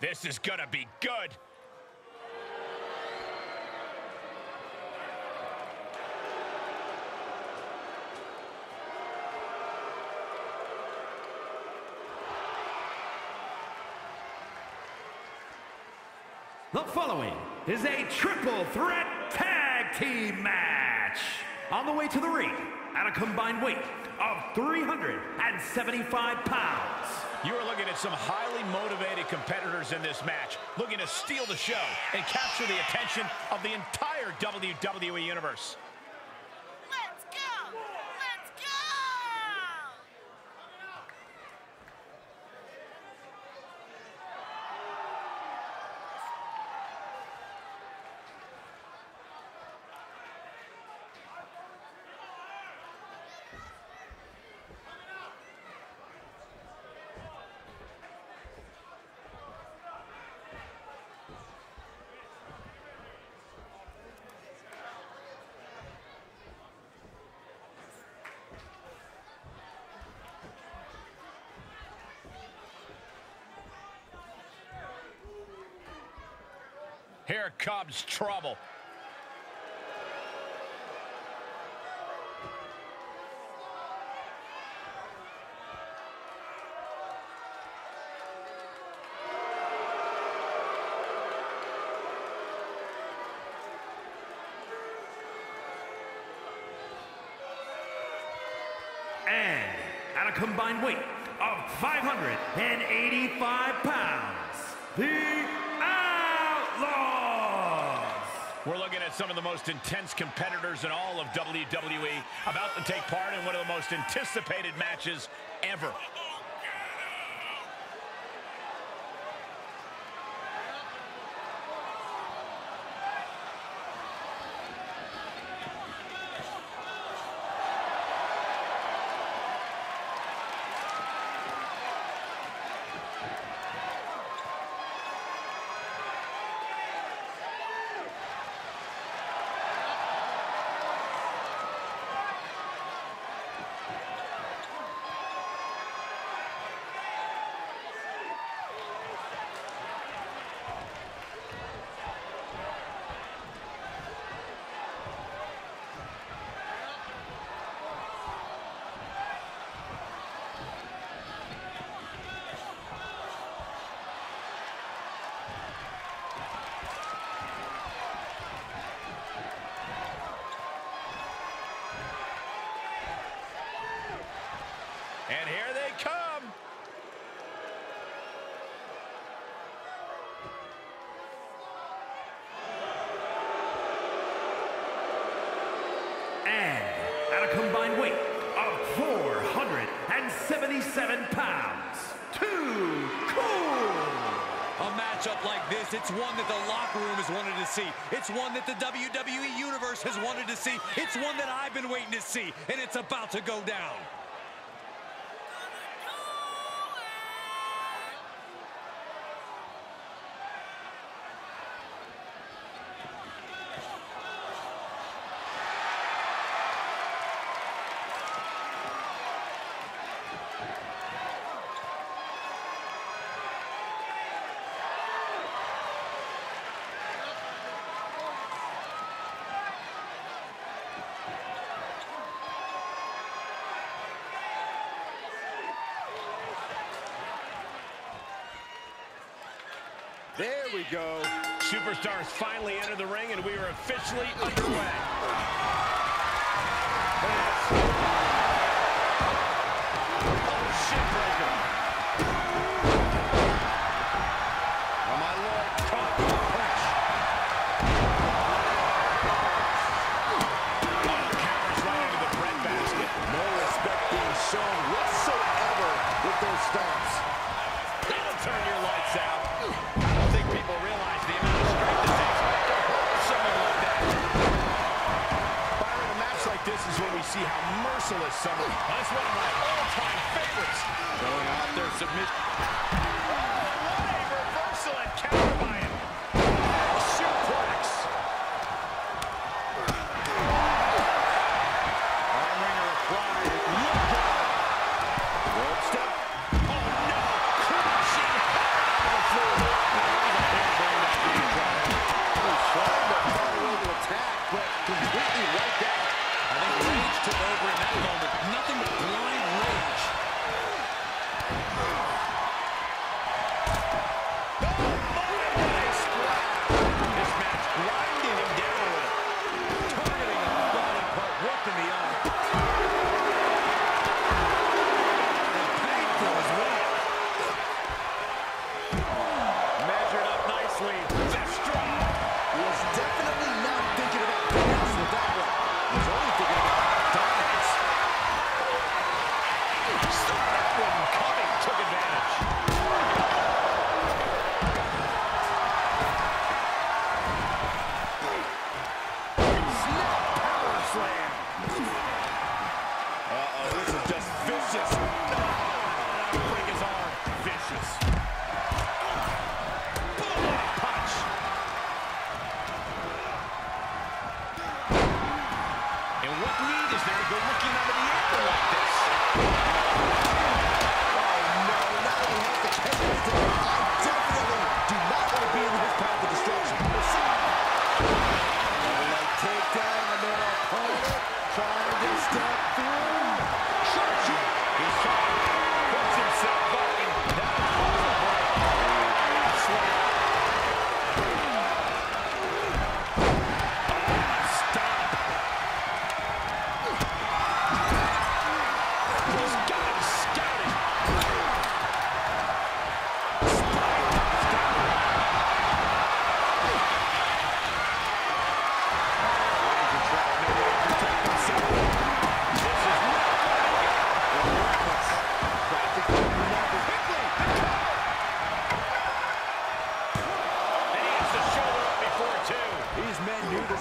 This is gonna be good. The following is a triple threat tag team match. On the way to the ring at a combined weight of 375 pounds. You are looking at some highly motivated competitors in this match, looking to steal the show and capture the attention of the entire WWE Universe. Let's go! Let's go! Here comes trouble. And at a combined weight of 585 pounds, the Outlaws. Some of the most intense competitors in all of WWE about to take part in one of the most anticipated matches ever. And here they come. And at a combined weight of 477 pounds, Too Cool. A matchup like this, it's one that the locker room has wanted to see. It's one that the WWE Universe has wanted to see. It's one that I've been waiting to see, and it's about to go down. There we go. Superstars finally enter the ring, and we are officially underway. Oh. Oh, my lord, punch. Right into the. No respect being shown whatsoever with those. That'll turn your lights out. I don't think people realize the amount of strength it takes to hurt someone like that. Byron, a match like this is when we see how merciless someone... That's one of my all-time favorites. Throwing out their submission. Oh, what a reversal and counter Saw that one coming, took advantage. need is there to go looking out of the apron like this? Oh, no. Now we have to take this to the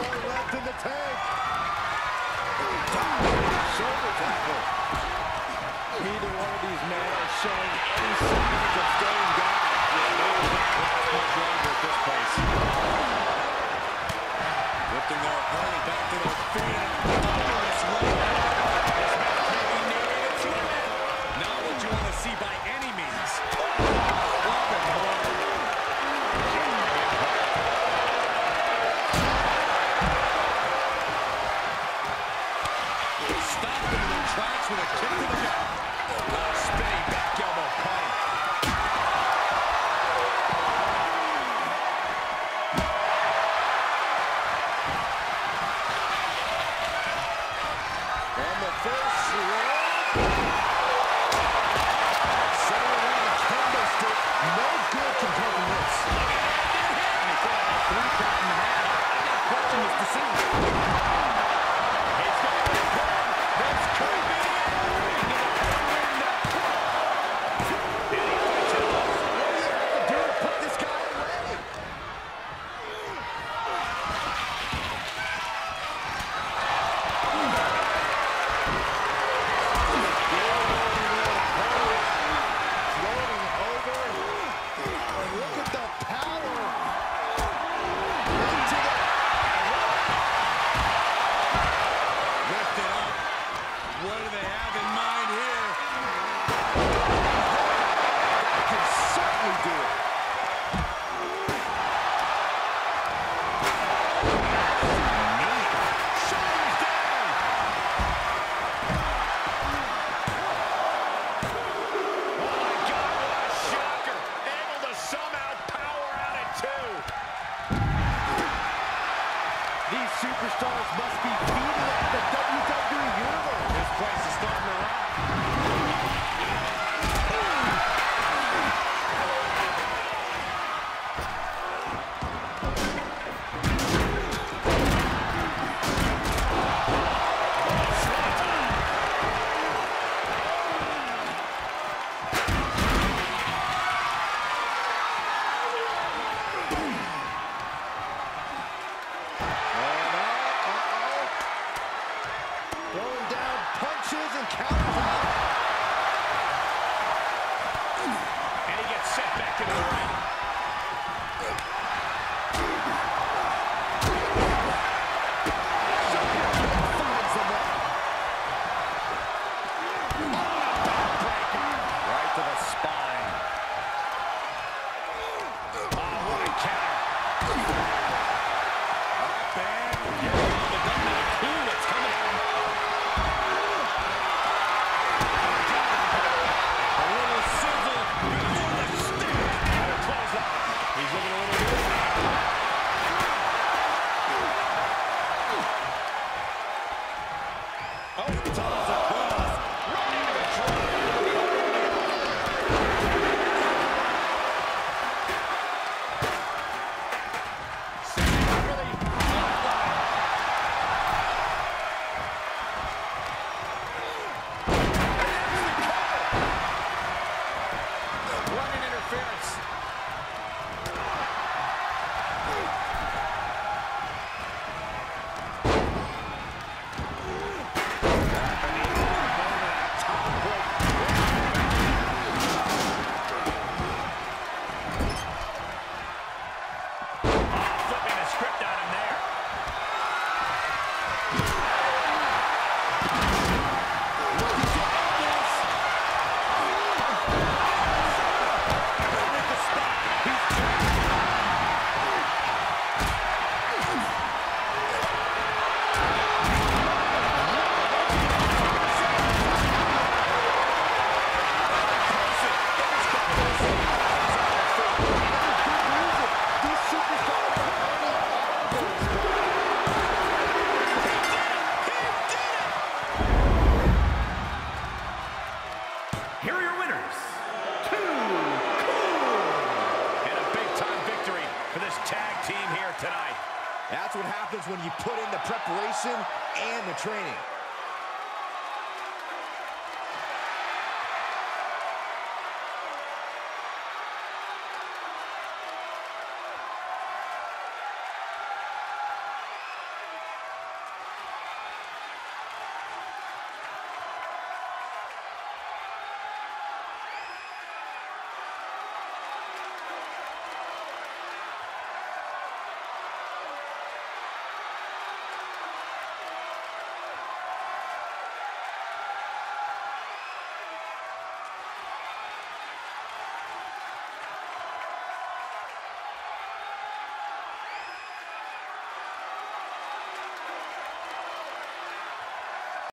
left in the tank. Shoulder tackle. Neither one of these men are showing any signs of staying down. Lifting their opponent back to their feet. certainly do it. And uh, uh -oh. Throwing down punches and counters out. And he gets set back into the ring. what happens when you put in the preparation and the training.